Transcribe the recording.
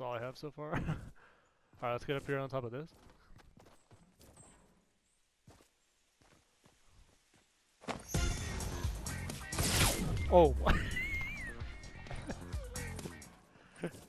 That's all I have so far. Alright, let's get up here on top of this. Oh!